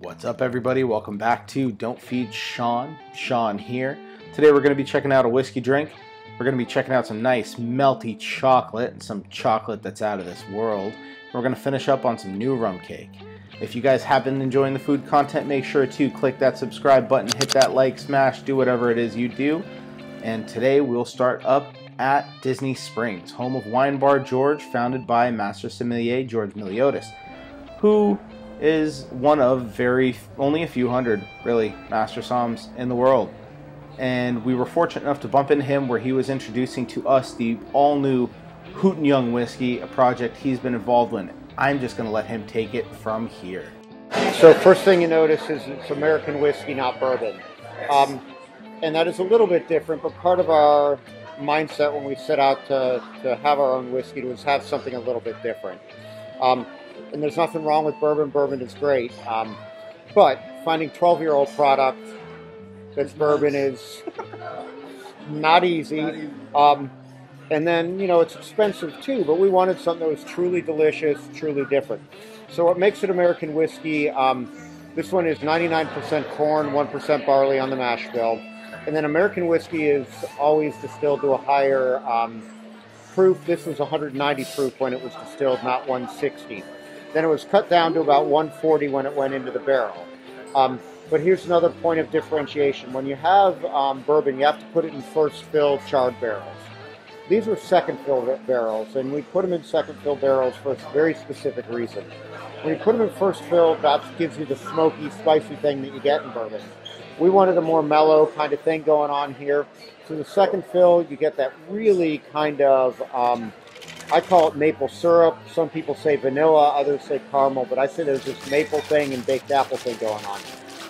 What's up, everybody? Welcome back to Don't Feed Sean. Sean here. Today we're going to be checking out a whiskey drink. We're going to be checking out some nice melty chocolate and some chocolate that's out of this world. We're going to finish up on some new rum cake. If you guys have been enjoying the food content, make sure to click that subscribe button, hit that like, smash, do whatever it is you do. And today we'll start up at Disney Springs, home of Wine Bar George, founded by Master Sommelier George Miliotes, who is one of very only a few hundred really master somms in the world. And we were fortunate enough to bump into him where he was introducing to us the all new Hooten Young whiskey, a project he's been involved in. I'm just going to let him take it from here. So first thing you notice is it's American whiskey, not bourbon. Um, and that is a little bit different, but part of our mindset when we set out to, to have our own whiskey was have something a little bit different. Um, and there's nothing wrong with bourbon. Bourbon is great. Um, but finding 12 year old product that's bourbon is not easy. Um, and then, you know, it's expensive too, but we wanted something that was truly delicious, truly different. So, what makes it American whiskey? Um, this one is 99% corn, 1% barley on the mash bill. And then American whiskey is always distilled to a higher um, proof. This was 190 proof when it was distilled, not 160. Then it was cut down to about 140 when it went into the barrel. Um, but here's another point of differentiation. When you have um, bourbon, you have to put it in first fill charred barrels. These were second fill barrels, and we put them in second fill barrels for a very specific reason. When you put them in first fill, that gives you the smoky, spicy thing that you get in bourbon. We wanted a more mellow kind of thing going on here. So the second fill, you get that really kind of um, I call it maple syrup. Some people say vanilla, others say caramel, but I say there's this maple thing and baked apple thing going on.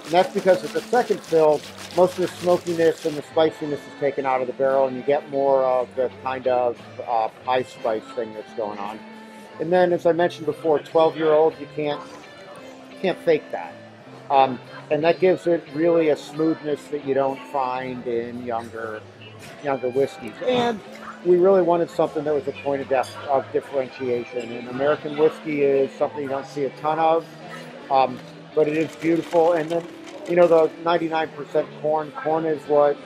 And that's because at the second fill, most of the smokiness and the spiciness is taken out of the barrel, and you get more of the kind of uh, pie spice thing that's going on. And then, as I mentioned before, 12-year-old, you can't can't fake that, um, and that gives it really a smoothness that you don't find in younger younger whiskeys. And we really wanted something that was a point of, def- of differentiation. And American whiskey is something you don't see a ton of, um, but it is beautiful. And then, you know, the 99% corn. Corn is what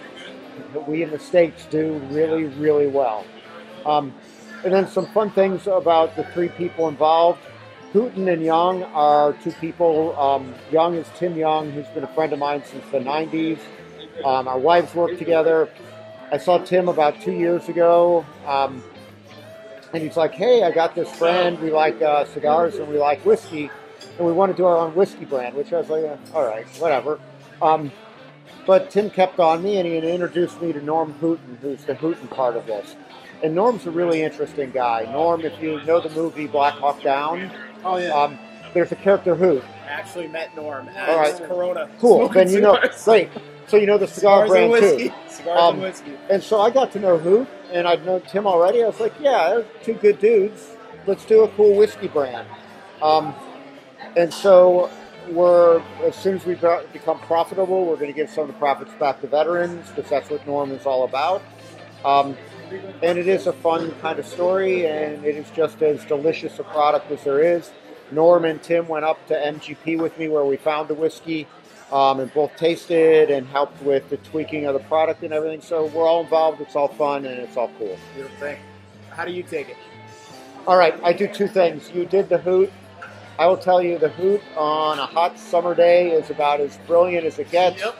we in the States do really, really well. Um, and then some fun things about the three people involved. Hooten and Young are two people. Um, Young is Tim Young, who's been a friend of mine since the 90s. Um, our wives work together. I saw Tim about two years ago, um, and he's like, "Hey, I got this friend. We like uh, cigars and we like whiskey, and we want to do our own whiskey brand." Which I was like, "All right, whatever." Um, but Tim kept on me, and he introduced me to Norm Hooten, who's the Hooten part of this. And Norm's a really interesting guy. Norm, if you know the movie Black Hawk Down, oh yeah, um, there's a character Hoot. Actually met Norm at All right. Corona. Cool. Then you know, cigars. great. So you know the cigar Cigars brand and whiskey. too. Cigars Um, and whiskey. And so I got to know who, and I'd known Tim already. I was like, yeah, they're two good dudes. Let's do a cool whiskey brand. Um, and so we're as soon as we be- become profitable, we're going to give some of the profits back to veterans because that's what Norm is all about. Um, and it is a fun kind of story, and it is just as delicious a product as there is. Norm and Tim went up to MGP with me where we found the whiskey um, and both tasted and helped with the tweaking of the product and everything. So we're all involved. It's all fun and it's all cool. Beautiful thing. How do you take it? All right, I do two things. You did the hoot. I will tell you the hoot on a hot summer day is about as brilliant as it gets.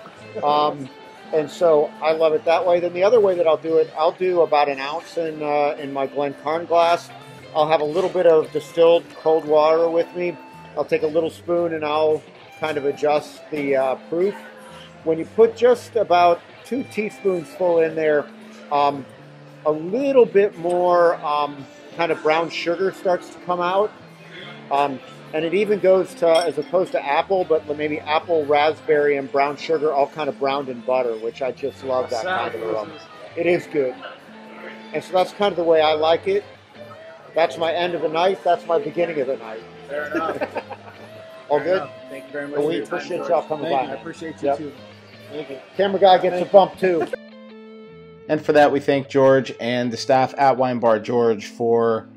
Um, and so I love it that way. Then the other way that I'll do it, I'll do about an ounce in uh, in my Glencairn glass. I'll have a little bit of distilled cold water with me. I'll take a little spoon and I'll kind of adjust the uh, proof. When you put just about two teaspoons full in there, um, a little bit more um, kind of brown sugar starts to come out. Um, and it even goes to, as opposed to apple, but maybe apple, raspberry, and brown sugar, all kind of browned in butter, which I just love that kind of aroma. It is good. And so that's kind of the way I like it. That's my end of the night. That's my beginning of the night. Fair enough. All Fair good? enough. Thank you very much. Well, for we your appreciate y'all coming Thank by. you. I appreciate you Yep. too. Camera guy gets a bump too. And for that, we thank George and the staff at Wine Bar George for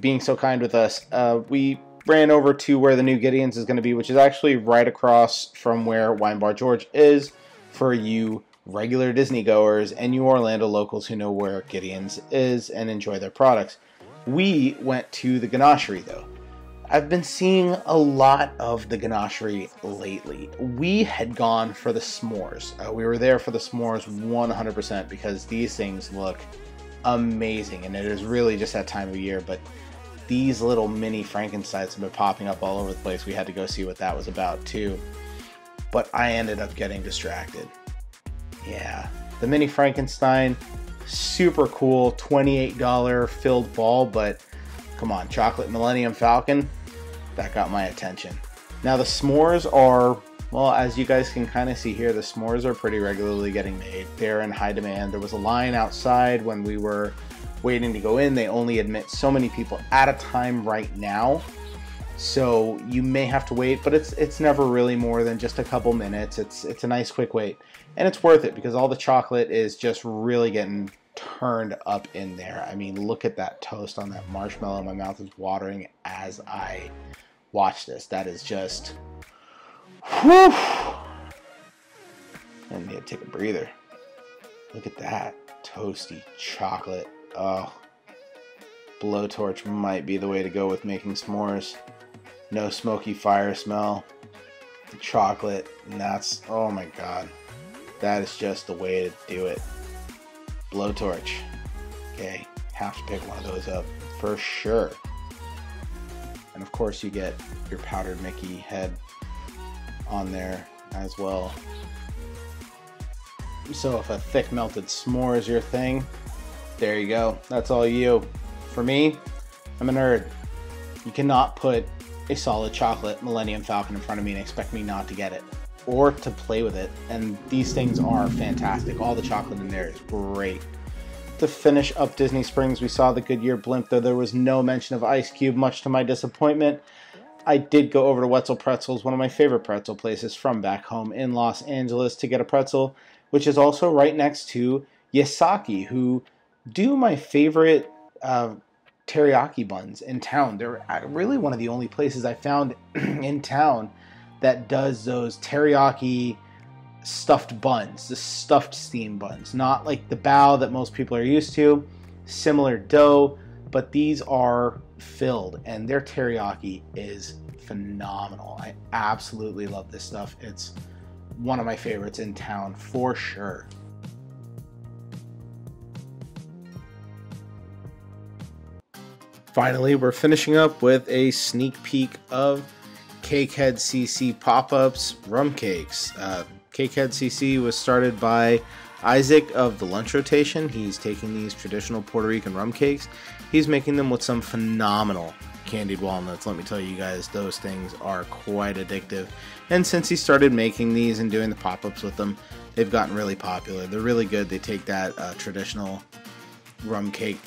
being so kind with us. Uh, we ran over to where the new Gideon's is going to be, which is actually right across from where Wine Bar George is for you regular Disney goers and you Orlando locals who know where Gideon's is and enjoy their products. We went to the Ganachery though. I've been seeing a lot of the ganachery lately. We had gone for the s'mores. Uh, we were there for the s'mores 100% because these things look amazing and it is really just that time of year. But these little mini Frankensteins have been popping up all over the place. We had to go see what that was about too. But I ended up getting distracted. Yeah, the mini Frankenstein, super cool, $28 filled ball, but come on, Chocolate Millennium Falcon, that got my attention. Now the s'mores are, well, as you guys can kind of see here, the s'mores are pretty regularly getting made. They're in high demand. There was a line outside when we were waiting to go in. They only admit so many people at a time right now. So you may have to wait, but it's it's never really more than just a couple minutes. It's it's a nice quick wait. And it's worth it because all the chocolate is just really getting turned up in there. I mean, look at that toast on that marshmallow. My mouth is watering as I watch this. That is just. Whew. I need to take a breather. Look at that. Toasty chocolate. Oh. Blowtorch might be the way to go with making s'mores. No smoky fire smell. The chocolate. And that's. Oh my god. That is just the way to do it. Blowtorch. Okay. Have to pick one of those up for sure. And of course, you get your powdered Mickey head on there as well. So, if a thick melted s'more is your thing, there you go. That's all you. For me, I'm a nerd. You cannot put a solid chocolate Millennium Falcon in front of me and expect me not to get it or to play with it. And these things are fantastic. All the chocolate in there is great to finish up Disney Springs, we saw the Goodyear blimp, though there was no mention of Ice Cube, much to my disappointment. I did go over to Wetzel Pretzels, one of my favorite pretzel places from back home in Los Angeles, to get a pretzel, which is also right next to Yesake, who do my favorite uh, teriyaki buns in town. They're really one of the only places I found in town that does those teriyaki stuffed buns, the stuffed steam buns, not like the bao that most people are used to. Similar dough, but these are filled, and their teriyaki is phenomenal. I absolutely love this stuff. It's one of my favorites in town for sure. Finally, we're finishing up with a sneak peek of Cakehead CC pop ups rum cakes. Uh, Cakehead CC was started by Isaac of the Lunch Rotation. He's taking these traditional Puerto Rican rum cakes. He's making them with some phenomenal candied walnuts. Let me tell you guys, those things are quite addictive. And since he started making these and doing the pop ups with them, they've gotten really popular. They're really good. They take that uh, traditional rum cake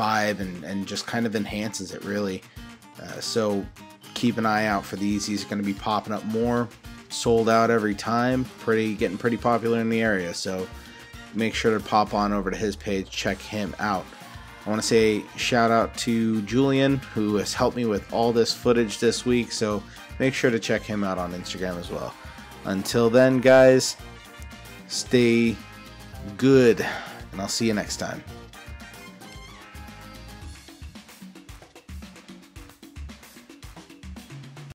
vibe and, and just kind of enhances it, really. Uh, so keep an eye out for these. He's going to be popping up more sold out every time. Pretty getting pretty popular in the area. So make sure to pop on over to his page, check him out. I want to say shout out to Julian who has helped me with all this footage this week. So make sure to check him out on Instagram as well. Until then, guys, stay good, and I'll see you next time.